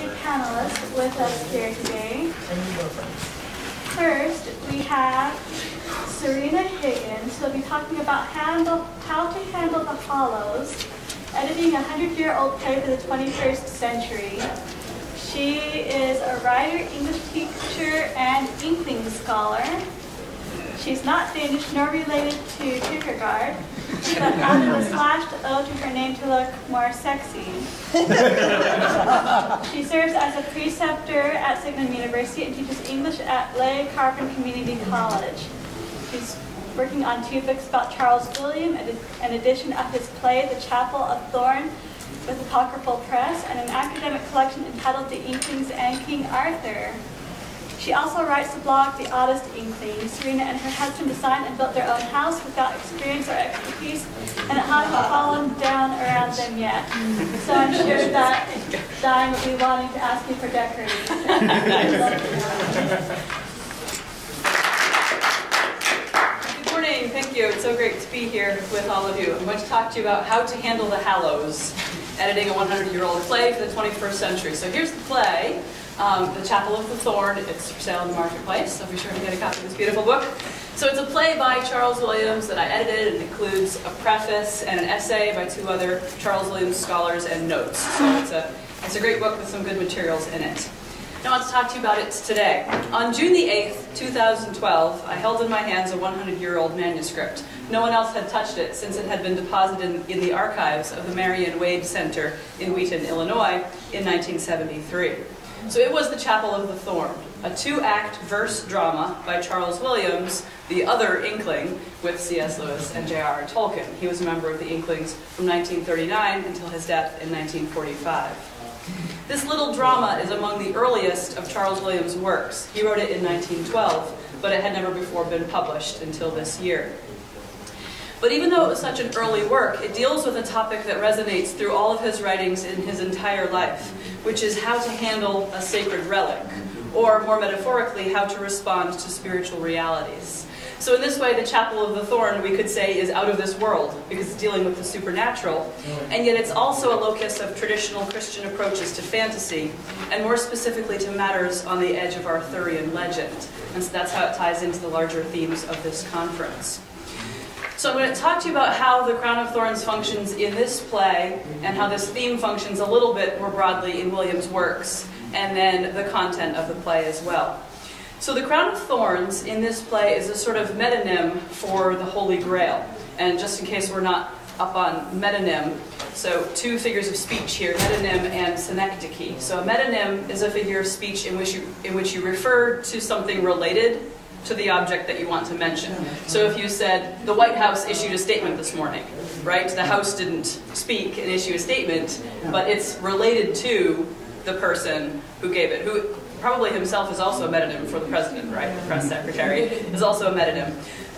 lovely panelists with us here today. First, we have Sørina Higgins, who will be talking about handle, how to handle the Hallows, editing a 100-year-old play for the 21st century. She is a writer, English teacher, and Inkling scholar. She's not Danish nor related to Kierkegaard, but added a slashed O to her name to look more sexy. she serves as a preceptor at Signum University and teaches English at Lehigh Carbon Community College. She's working on two books about Charles William, an edition of his play, The Chapel of Thorn, with Apocryphile Press, and an academic collection entitled The Inklings and King Arthur. She also writes the blog The Oddest Inkling. Sørina and her husband designed and built their own house without experience or expertise, and it hasn't fallen down around them yet. So I'm sure that Diane will be wanting to ask you for decorating. Good morning, thank you. It's so great to be here with all of you. I'm going to talk to you about how to handle the Hallows, editing a 100-year-old play for the 21st century. So here's the play um, The Chapel of the Thorn. It's for sale in the marketplace, so be sure to get a copy of this beautiful book. So it's a play by Charles Williams that I edited. It includes a preface and an essay by two other Charles Williams scholars and notes. So it's a, it's a great book with some good materials in it. Now I want to talk to you about it today. On June the 8th, 2012, I held in my hands a 100-year-old manuscript. No one else had touched it since it had been deposited in, in the archives of the Marion Wade Center in Wheaton, Illinois in 1973. So it was The Chapel of the Thorn, a two-act verse drama by Charles Williams, the other Inkling, with C.S. Lewis and J.R.R. Tolkien. He was a member of the Inklings from 1939 until his death in 1945. This little drama is among the earliest of Charles Williams' works. He wrote it in 1912, but it had never before been published until this year. But even though it was such an early work, it deals with a topic that resonates through all of his writings in his entire life, which is how to handle a sacred relic, or more metaphorically, how to respond to spiritual realities. So in this way, the Chapel of the Thorn, we could say, is out of this world, because it's dealing with the supernatural, and yet it's also a locus of traditional Christian approaches to fantasy, and more specifically to matters on the edge of Arthurian legend. And so that's how it ties into the larger themes of this conference. So I'm going to talk to you about how the Crown of Thorns functions in this play and how this theme functions a little bit more broadly in Williams' works, and then the content of the play as well. So the Crown of Thorns in this play is a sort of metonym for the Holy Grail. And just in case we're not up on metonym, so two figures of speech here, metonym and synecdoche. So a metonym is a figure of speech in which you, in which you refer to something related to the object that you want to mention. So if you said, the White House issued a statement this morning, right? The House didn't speak and issue a statement, but it's related to the person who gave it, who probably himself is also a metonym for the president, right? The press secretary is also a metonym.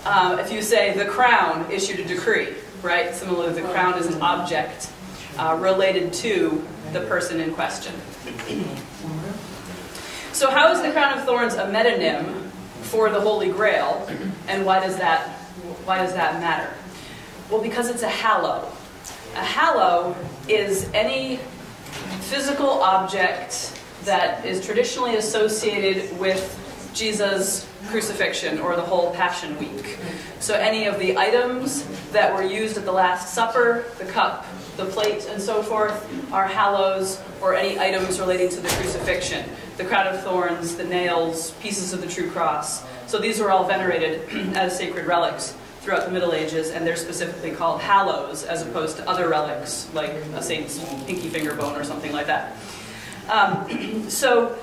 Um, if you say, the Crown issued a decree, right? Similarly, the Crown is an object uh, related to the person in question. So how is the Crown of Thorns a metonym for the Holy Grail. And why does that, why does that matter? Well, because it's a hallow. A hallow is any physical object that is traditionally associated with Jesus' crucifixion or the whole Passion Week. So any of the items that were used at the Last Supper, the cup, the plate, and so forth, are hallows or any items relating to the crucifixion. The crown of thorns, the nails, pieces of the true cross. So these were all venerated as sacred relics throughout the Middle Ages, and they're specifically called hallows as opposed to other relics like a saint's pinky finger bone or something like that. Um, so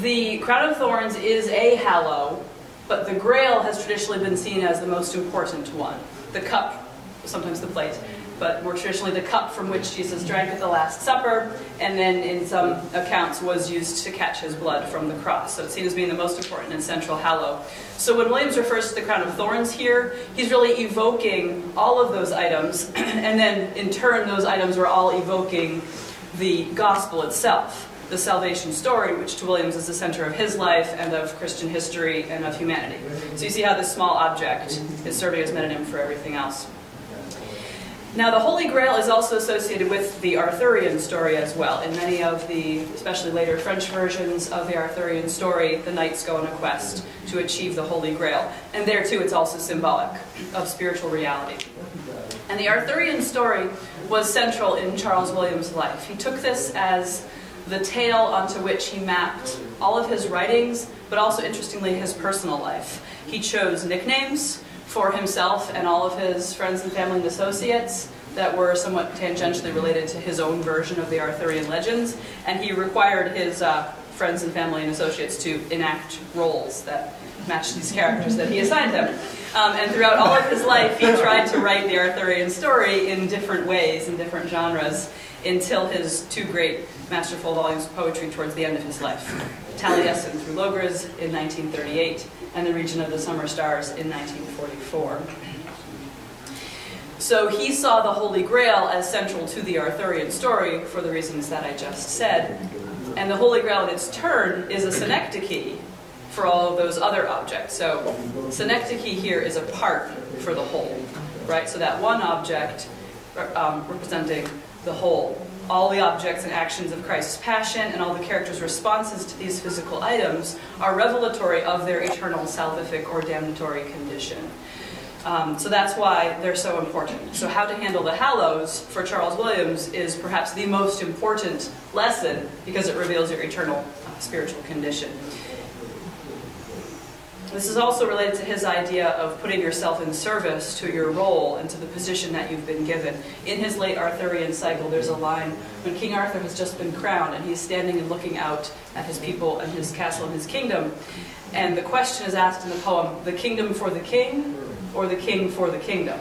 the crown of thorns is a hallow, but the grail has traditionally been seen as the most important one. The cup, sometimes the plate, but more traditionally the cup from which Jesus drank at the Last Supper, and then in some accounts was used to catch his blood from the cross. So it's seen as being the most important and central hallow. So when Williams refers to the crown of thorns here, he's really evoking all of those items, and then in turn those items were all evoking the gospel itself the salvation story, which to Williams is the center of his life and of Christian history and of humanity. So you see how this small object is serving as a metonym for everything else. Now, the Holy Grail is also associated with the Arthurian story as well. In many of the, especially later French versions of the Arthurian story, the knights go on a quest to achieve the Holy Grail. And there too, it's also symbolic of spiritual reality. And the Arthurian story was central in Charles Williams' life. He took this as the tale onto which he mapped all of his writings, but also, interestingly, his personal life. He chose nicknames for himself and all of his friends and family and associates that were somewhat tangentially related to his own version of the Arthurian legends, and he required his uh, friends and family and associates to enact roles that matched these characters that he assigned them. Um, and throughout all of his life, he tried to write the Arthurian story in different ways, in different genres, until his two great masterful volumes of poetry towards the end of his life. Taliesin through Logres in 1938, and the region of the summer stars in 1944. So he saw the Holy Grail as central to the Arthurian story for the reasons that I just said. And the Holy Grail in its turn is a synecdoche for all of those other objects. So synecdoche here is a part for the whole, right? So that one object um, representing the whole. All the objects and actions of Christ's passion and all the characters' responses to these physical items are revelatory of their eternal salvific or damnatory condition. Um, so that's why they're so important. So how to handle the hallows for Charles Williams is perhaps the most important lesson because it reveals your eternal uh, spiritual condition. This is also related to his idea of putting yourself in service to your role and to the position that you've been given. In his late Arthurian cycle, there's a line when King Arthur has just been crowned and he's standing and looking out at his people and his castle and his kingdom. And the question is asked in the poem, the kingdom for the king or the king for the kingdom?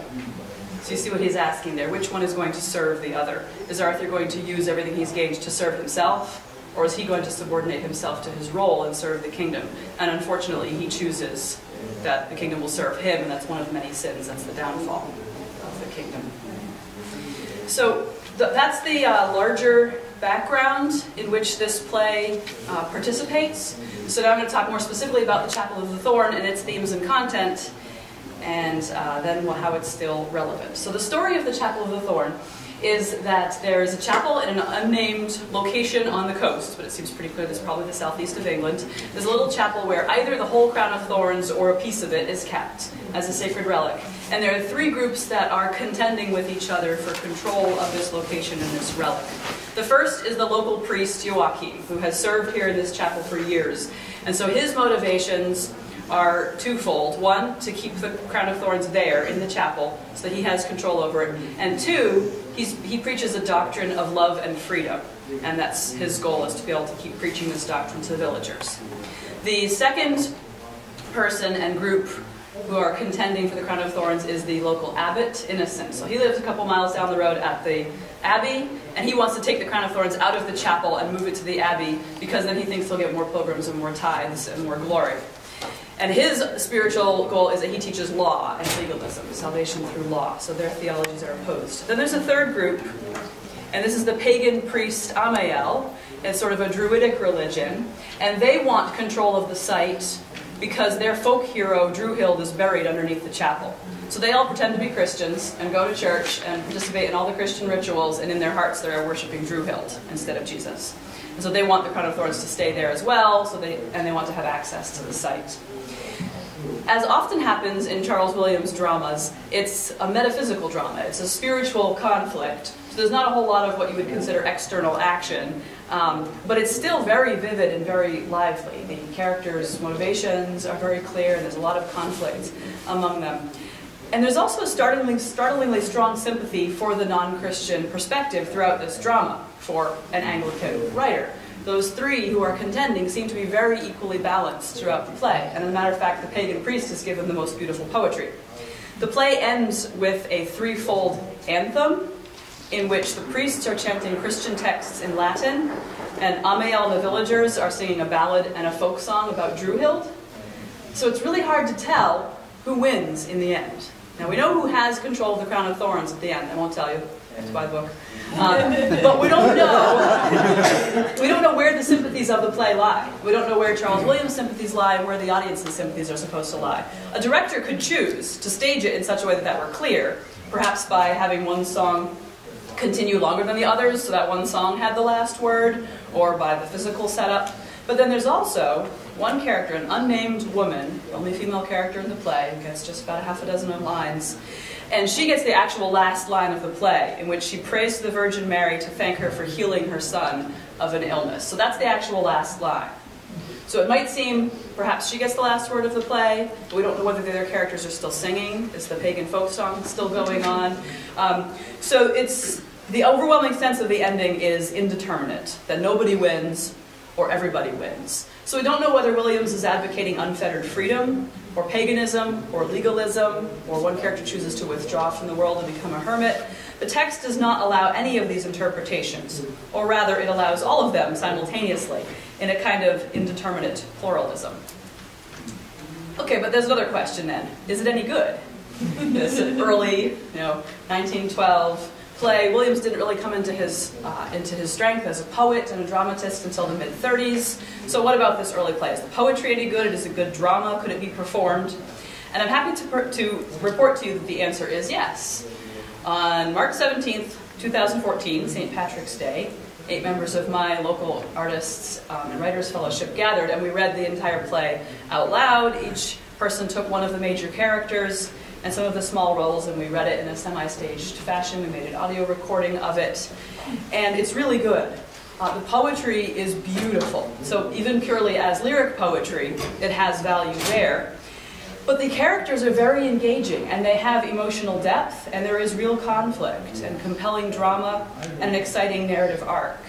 So you see what he's asking there. Which one is going to serve the other? Is Arthur going to use everything he's gained to serve himself? Or is he going to subordinate himself to his role and serve the kingdom? And unfortunately, he chooses that the kingdom will serve him, and that's one of many sins. That's the downfall of the kingdom. So th that's the uh, larger background in which this play uh, participates. So now I'm going to talk more specifically about the Chapel of the Thorn and its themes and content, and uh, then how it's still relevant. So the story of the Chapel of the Thorn is that there is a chapel in an unnamed location on the coast, but it seems pretty clear this is probably the southeast of England. There's a little chapel where either the whole crown of thorns or a piece of it is kept as a sacred relic. And there are three groups that are contending with each other for control of this location and this relic. The first is the local priest Joachim, who has served here in this chapel for years. And so his motivations are twofold. One, to keep the crown of thorns there in the chapel so that he has control over it. And two, he preaches a doctrine of love and freedom. And that's his goal is to be able to keep preaching this doctrine to the villagers. The second person and group who are contending for the crown of thorns is the local abbot, Innocent. So he lives a couple miles down the road at the abbey, and he wants to take the crown of thorns out of the chapel and move it to the abbey because then he thinks he'll get more pilgrims and more tithes and more glory. And his spiritual goal is that he teaches law and legalism, salvation through law. So their theologies are opposed. Then there's a third group, and this is the pagan priest Amael. It's sort of a druidic religion, and they want control of the site because their folk hero, Druhild, is buried underneath the chapel. So they all pretend to be Christians and go to church and participate in all the Christian rituals, and in their hearts they're worshiping Druhild instead of Jesus. And so they want the crown of thorns to stay there as well, so they, and they want to have access to the site. As often happens in Charles Williams' dramas, it's a metaphysical drama. It's a spiritual conflict. So there's not a whole lot of what you would consider external action, um, but it's still very vivid and very lively. The characters' motivations are very clear, and there's a lot of conflict among them. And there's also a startlingly, startlingly strong sympathy for the non-Christian perspective throughout this drama for an Anglican writer those three who are contending seem to be very equally balanced throughout the play. And as a matter of fact, the pagan priest is given the most beautiful poetry. The play ends with a threefold anthem in which the priests are chanting Christian texts in Latin, and Amael the villagers are singing a ballad and a folk song about Druhild. So it's really hard to tell who wins in the end. Now we know who has control of the crown of thorns at the end. I won't tell you buy the book. Um, but we don't know. We don't know where the sympathies of the play lie. We don't know where Charles Williams' sympathies lie and where the audience's sympathies are supposed to lie. A director could choose to stage it in such a way that that were clear, perhaps by having one song continue longer than the others, so that one song had the last word, or by the physical setup. But then there's also one character, an unnamed woman, the only female character in the play, who gets just about a half a dozen of lines. And she gets the actual last line of the play, in which she prays to the Virgin Mary to thank her for healing her son of an illness. So that's the actual last line. So it might seem perhaps she gets the last word of the play, but we don't know whether the other characters are still singing. Is the pagan folk song still going on? Um, so it's the overwhelming sense of the ending is indeterminate, that nobody wins or everybody wins. So we don't know whether Williams is advocating unfettered freedom, or paganism, or legalism, or one character chooses to withdraw from the world and become a hermit. The text does not allow any of these interpretations, or rather, it allows all of them simultaneously in a kind of indeterminate pluralism. Okay, but there's another question then. Is it any good? this early, you know, 1912 play. Williams didn't really come into his, uh, into his strength as a poet and a dramatist until the mid 30s. So, what about this early play? Is the poetry any good? Is it good drama? Could it be performed? And I'm happy to, to report to you that the answer is yes. On March 17th, 2014, St. Patrick's Day, eight members of my local artists um, and writers fellowship gathered and we read the entire play out loud. Each person took one of the major characters and some of the small roles, and we read it in a semi-staged fashion. We made an audio recording of it, and it's really good. Uh, the poetry is beautiful. So even purely as lyric poetry, it has value there. But the characters are very engaging, and they have emotional depth, and there is real conflict, and compelling drama, and an exciting narrative arc.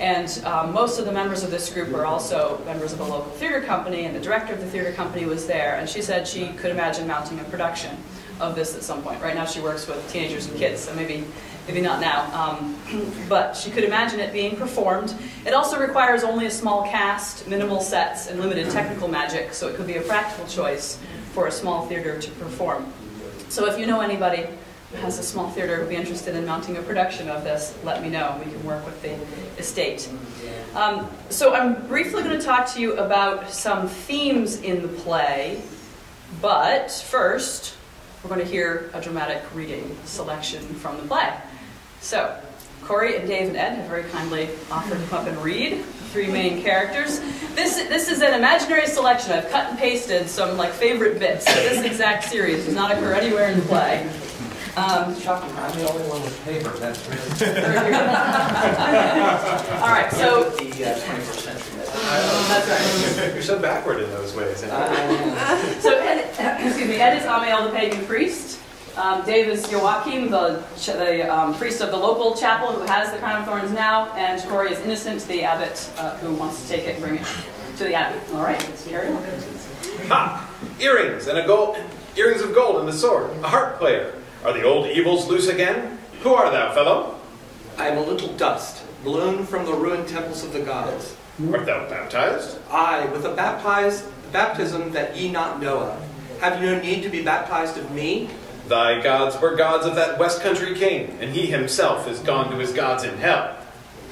And um, most of the members of this group were also members of a local theater company, and the director of the theater company was there, and she said she could imagine mounting a production of this at some point. Right now she works with teenagers and kids, so maybe maybe not now. Um, but she could imagine it being performed. It also requires only a small cast, minimal sets, and limited technical magic, so it could be a practical choice for a small theater to perform. So if you know anybody has a small theater who would be interested in mounting a production of this, let me know. We can work with the estate. Um, so I'm briefly going to talk to you about some themes in the play, but first, we're going to hear a dramatic reading selection from the play. So, Corey and Dave and Ed have very kindly offered to come up and read three main characters. This, this is an imaginary selection. I've cut and pasted some like favorite bits. So this exact series does not occur anywhere in the play. Um, Shocking, I'm the only one with paper, that's really. All right, so. The uh, 21st century. That's right. You're so backward in those ways. Uh, So Ed, excuse me, Ed is Amiel the pagan priest. Um, Dave is Joachim, the, ch- the um, priest of the local chapel who has the crown of thorns now, and Corey is Innocent, the abbot uh, who wants to take it and bring it to the abbey. All right, let's carry on. Ha! Earrings and a gold, earrings of gold and a sword. A harp player. Are the old evils loose again? Who art thou, fellow? I am a little dust, blown from the ruined temples of the gods. Art thou baptized? I, with a baptized baptism that ye not know of. Have you no need to be baptized of me? Thy gods were gods of that west country king, and he himself is gone to his gods in hell.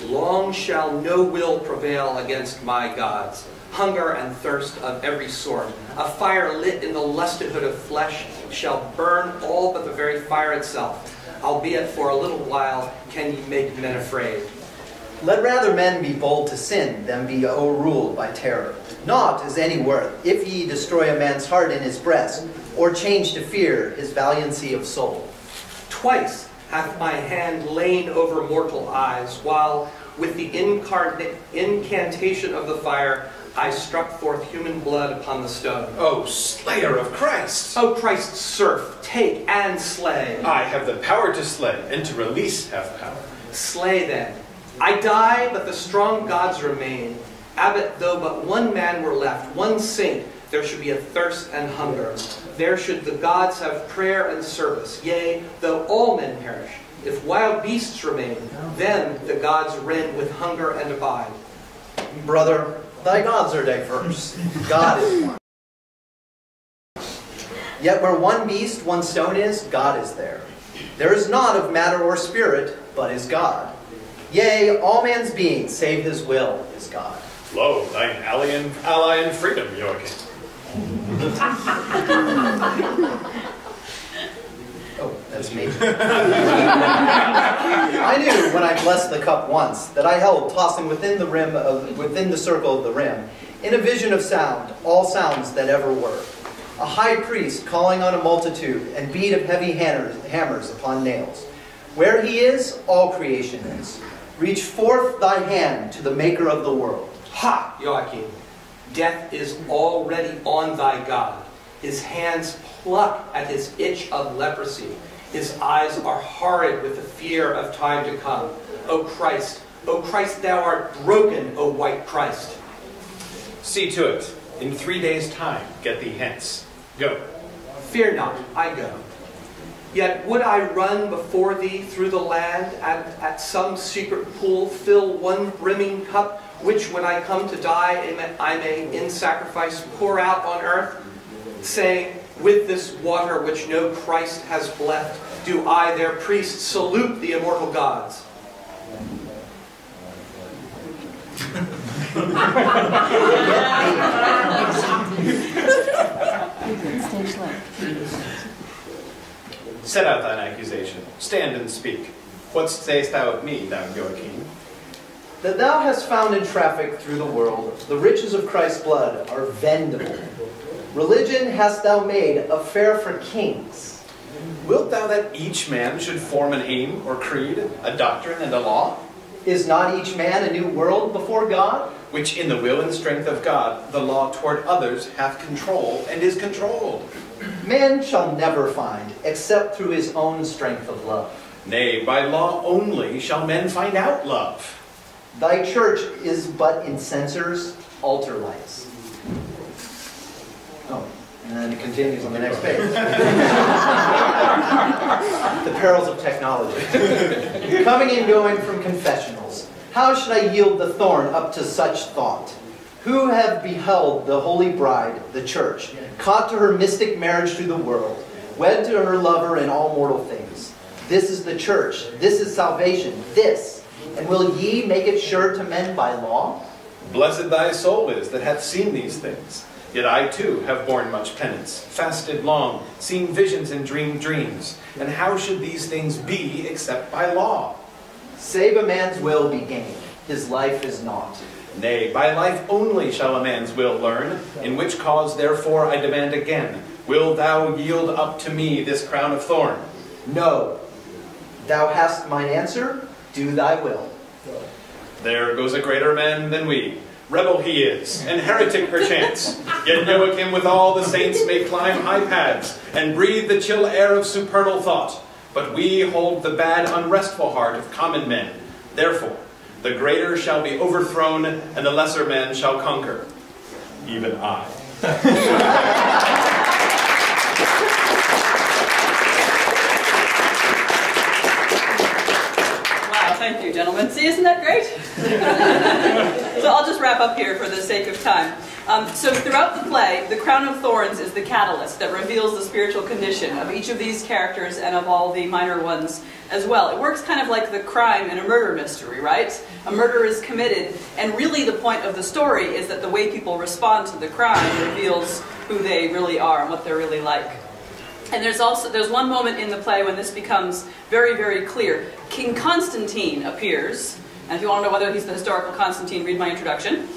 Long shall no will prevail against my gods. Hunger and thirst of every sort, a fire lit in the lustedhood of flesh, shall burn all but the very fire itself. Albeit for a little while can ye make men afraid. Let rather men be bold to sin than be o'erruled by terror. Naught is any worth if ye destroy a man's heart in his breast, or change to fear his valiancy of soul. Twice hath my hand lain over mortal eyes, while with the incantation of the fire I struck forth human blood upon the stone. O slayer of Christ! O Christ's serf, take and slay. I have the power to slay, and to release have power. Slay then. I die, but the strong gods remain. Abbot, though but one man were left, one saint, there should be a thirst and hunger. There should the gods have prayer and service. Yea, though all men perish, if wild beasts remain, then the gods rend with hunger and abide. Brother, thy gods are diverse. God is one. Yet where one beast, one stone is, God is there. There is naught of matter or spirit, but is God. Yea, all man's being, save his will, is God. Lo, thine ally in, ally in freedom, Joachim. That's me. I knew when I blessed the cup once that I held tossing within the rim of within the circle of the rim, in a vision of sound, all sounds that ever were. A high priest calling on a multitude and beat of heavy hammers, hammers upon nails. Where he is, all creation is. Reach forth thy hand to the maker of the world. Ha, Joachim! Death is already on thy God. His hands pluck at his itch of leprosy. His eyes are horrid with the fear of time to come. O Christ, O Christ, thou art broken, O white Christ. See to it. In three days' time, get thee hence. Go. Fear not, I go. Yet would I run before thee through the land, and at some secret pool fill one brimming cup, which when I come to die I may in sacrifice pour out on earth, saying, With this water which no Christ has blessed, do I, their priest, salute the immortal gods. Set out thine accusation. Stand and speak. What sayest thou of me, thou Joachim? That thou hast found in traffic through the world, the riches of Christ's blood are vendable. Religion hast thou made a fair for kings. Wilt thou that each man should form an aim or creed, a doctrine and a law? Is not each man a new world before God? Which in the will and strength of God, the law toward others hath control and is controlled. Man shall never find, except through his own strength of love. Nay, by law only shall men find out love. Thy church is but in censers, altar lights. And then it continues on the next page. the perils of technology. Coming and going from confessionals. How should I yield the thorn up to such thought? Who have beheld the holy bride, the church, caught to her mystic marriage through the world, wed to her lover in all mortal things? This is the church. This is salvation. This. And will ye make it sure to men by law? Blessed thy soul is that hath seen these things. Yet I too have borne much penance, fasted long, seen visions and dreamed dreams. And how should these things be except by law? Save a man's will be gained, his life is naught. Nay, by life only shall a man's will learn, in which cause therefore I demand again, will thou yield up to me this crown of thorn? No. Thou hast mine answer, do thy will. There goes a greater man than we. Rebel he is, and heretic perchance. Yet Joachim with all the saints may climb high paths, and breathe the chill air of supernal thought. But we hold the bad, unrestful heart of common men. Therefore, the greater shall be overthrown, and the lesser men shall conquer. Even I. Wow, thank you, gentlemen. See, isn't that great? so I'll just wrap up here for the sake of time. Um, so throughout the play, the crown of thorns is the catalyst that reveals the spiritual condition of each of these characters and of all the minor ones as well. It works kind of like the crime in a murder mystery, right? A murder is committed, and really the point of the story is that the way people respond to the crime reveals who they really are and what they're really like. And there's also there's one moment in the play when this becomes very very clear. King Constantine appears, and if you want to know whether he's the historical Constantine, read my introduction.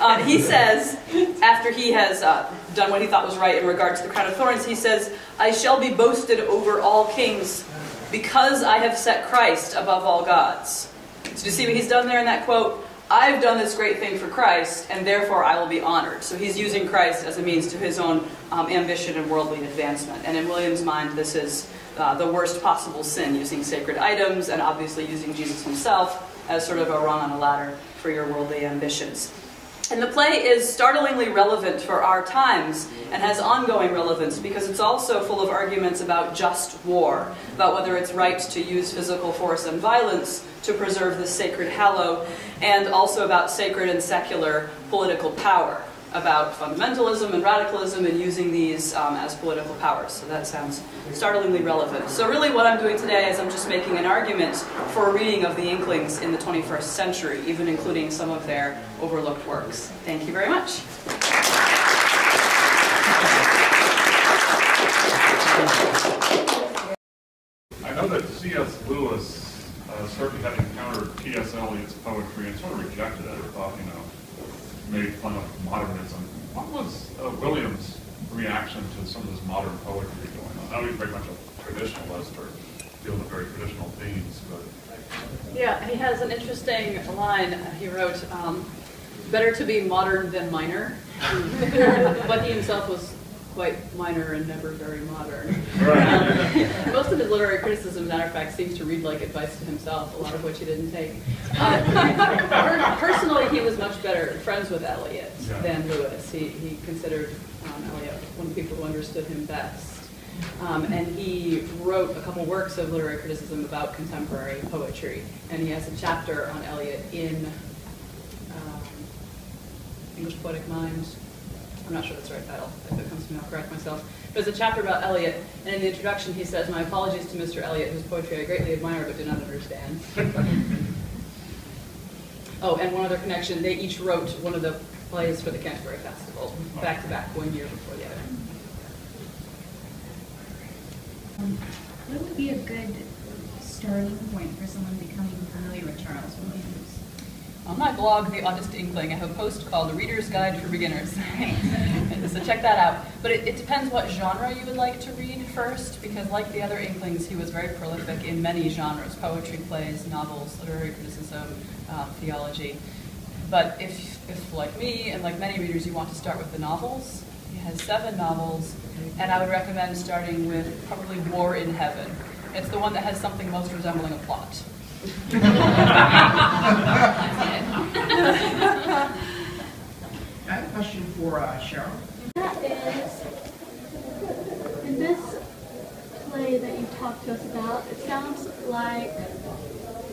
Um, he says, after he has uh, done what he thought was right in regard to the crown of thorns, he says, "I shall be boasted over all kings, because I have set Christ above all gods." So you see what he's done there in that quote? I've done this great thing for Christ, and therefore I will be honored. So he's using Christ as a means to his own um, ambition and worldly advancement. And in William's mind, this is uh, the worst possible sin, using sacred items and obviously using Jesus himself as sort of a rung on a ladder for your worldly ambitions. And the play is startlingly relevant for our times and has ongoing relevance because it's also full of arguments about just war, about whether it's right to use physical force and violence to preserve the sacred hallow, and also about sacred and secular political power, about fundamentalism and radicalism and using these um, as political powers. So that sounds startlingly relevant. So really what I'm doing today is I'm just making an argument for a reading of the Inklings in the 21st century, even including some of their overlooked works. Thank you very much. I know that C.S. Lewis uh, certainly had encountered T.S. Eliot's poetry and sort of rejected it, or thought, you know, made fun of modernism. What was uh, Williams' reaction to some of this modern poetry going on? I know he's very much a traditionalist or dealing with very traditional themes, but Yeah, he has an interesting line. He wrote, um, "Better to be modern than minor," but he himself was quite minor and never very modern. Um, most of his literary criticism, as a matter of fact, seems to read like advice to himself, a lot of which he didn't take. Per- personally, he was much better friends with Eliot Yeah. than Lewis. He, he considered um, Eliot one of the people who understood him best. Um, and he wrote a couple works of literary criticism about contemporary poetry. And he has a chapter on Eliot in um, English Poetic Mind. I'm not sure that's the right title. If it comes to me, I'll correct myself. There's a chapter about Eliot, and in the introduction he says, My apologies to Mr. Eliot, whose poetry I greatly admire but do not understand. oh, and one other connection, they each wrote one of the plays for the Canterbury Festival, back to back, one year before the other. Um, what would be a good starting point for someone becoming familiar with Charles Williams? On my blog, The Oddest Inkling, I have a post called The Reader's Guide for Beginners. so check that out. But it, it depends what genre you would like to read first, because like the other Inklings, he was very prolific in many genres, poetry, plays, novels, literary criticism, um, theology. But if, if, like me, and like many readers, you want to start with the novels, he has seven novels, and I would recommend starting with probably War in Heaven. It's the one that has something most resembling a plot. I have a question for uh, Cheryl. That is, in this play that you talked to us about, it sounds like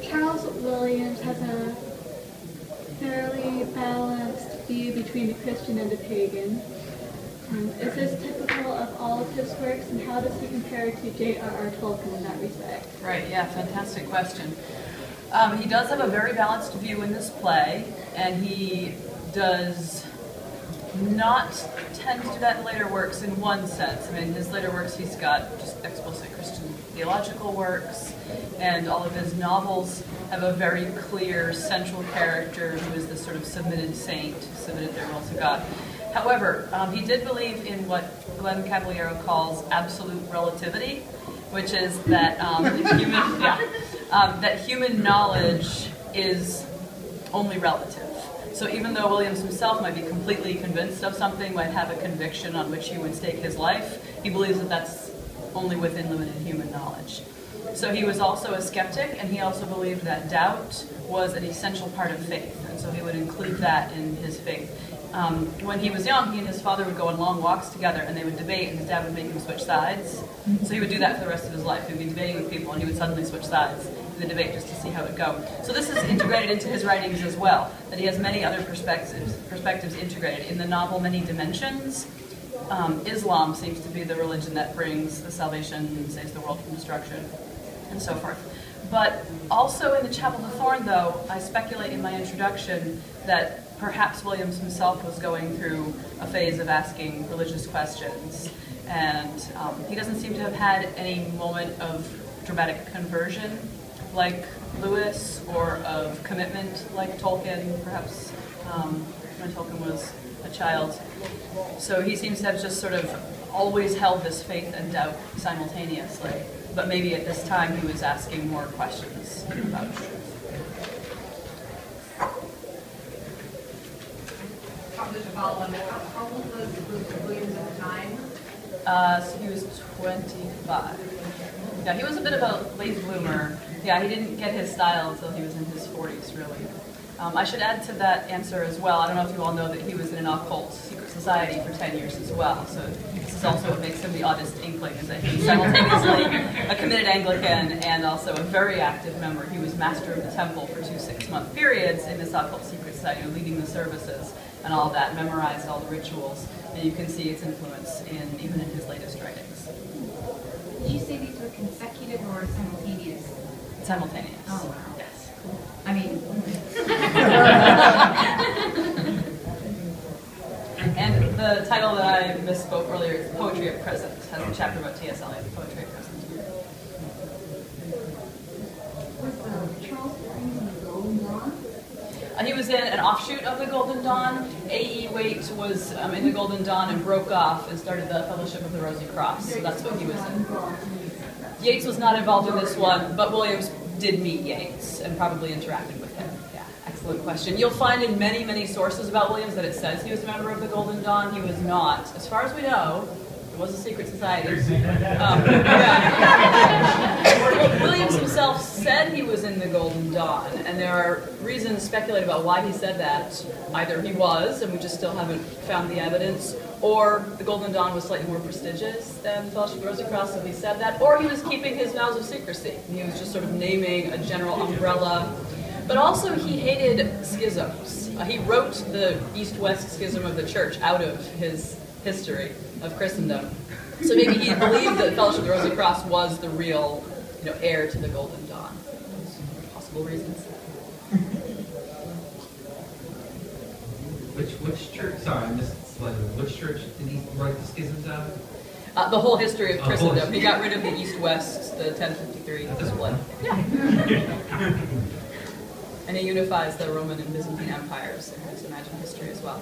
Charles Williams has a fairly balanced view between the Christian and the pagan. Um, is this typical of all of his works, and how does he compare to J.R.R. Tolkien in that respect? Right, yeah, fantastic question. Um, he does have a very balanced view in this play, and he does not tend to do that in later works in one sense. I mean, his later works, he's got just explicit Christian theological works, and all of his novels have a very clear central character who is the sort of submitted saint, submitted their will to God. However, um, he did believe in what Glen Cavaliero calls absolute relativity, which is that um, human, yeah, um, that human knowledge is only relative. So even though Williams himself might be completely convinced of something, might have a conviction on which he would stake his life, he believes that that's only within limited human knowledge. So he was also a skeptic, and he also believed that doubt was an essential part of faith, and so he would include that in his faith. Um, when he was young, he and his father would go on long walks together, and they would debate, and his dad would make him switch sides. So he would do that for the rest of his life. He would be debating with people, and he would suddenly switch sides in the debate just to see how it would go. So this is integrated into his writings as well, that he has many other perspectives, perspectives integrated. In the novel Many Dimensions, um, Islam seems to be the religion that brings the salvation and saves the world from destruction, and so forth. But also in the Chapel of the Thorn, though, I speculate in my introduction that perhaps Williams himself was going through a phase of asking religious questions. And um, he doesn't seem to have had any moment of dramatic conversion like Lewis or of commitment like Tolkien, perhaps um, when Tolkien was a child. So he seems to have just sort of always held this faith and doubt simultaneously. But maybe at this time he was asking more questions about truth. To follow on that, how old was was Williams at the time? Uh, so he was 25. Yeah, he was a bit of a late bloomer. Yeah, he didn't get his style until he was in his 40s, really. Um, I should add to that answer as well. I don't know if you all know that he was in an occult secret society for 10 years as well. So this is also what makes him the oddest inkling, is that he's simultaneously a committed Anglican and also a very active member. He was master of the temple for two six-month periods in this occult secret society, leading the services and all that, memorized all the rituals. And you can see its influence in even in his latest writings. Did you say these were consecutive or simultaneous? Simultaneous. Oh, wow. Yes. I mean, And the title that I misspoke earlier is Poetry at Present. Has a chapter about T.S. Eliot, Poetry at Present. Offshoot of the Golden Dawn. A.E. Waite was um, in the Golden Dawn and broke off and started the Fellowship of the Rosy Cross. So that's what he was in. Yeats was not involved in this one, but Williams did meet Yeats and probably interacted with him. Yeah, excellent question. You'll find in many, many sources about Williams that it says he was a member of the Golden Dawn. He was not. As far as we know, it was a secret society. Um, yeah. Williams himself said he was in the Golden Dawn, and there are reasons to speculate about why he said that. Either he was, and we just still haven't found the evidence, or the Golden Dawn was slightly more prestigious than the Fellowship of Rosy Cross, so he said that, or he was keeping his vows of secrecy. and He was just sort of naming a general umbrella. But also, he hated schisms. Uh, he wrote the East-West schism of the church out of his history of Christendom. So maybe he believed that Fellowship of the Rosy Cross was the real, you know, heir to the Golden Dawn. Possible reasons. Which, which church, sorry, I missed slightly. Which church did he write the schisms out of? Uh, the whole history of whole Christendom. He got rid of the East-West, the 1053 That's split. Yeah. and he unifies the Roman and Byzantine empires in his imagined history as well.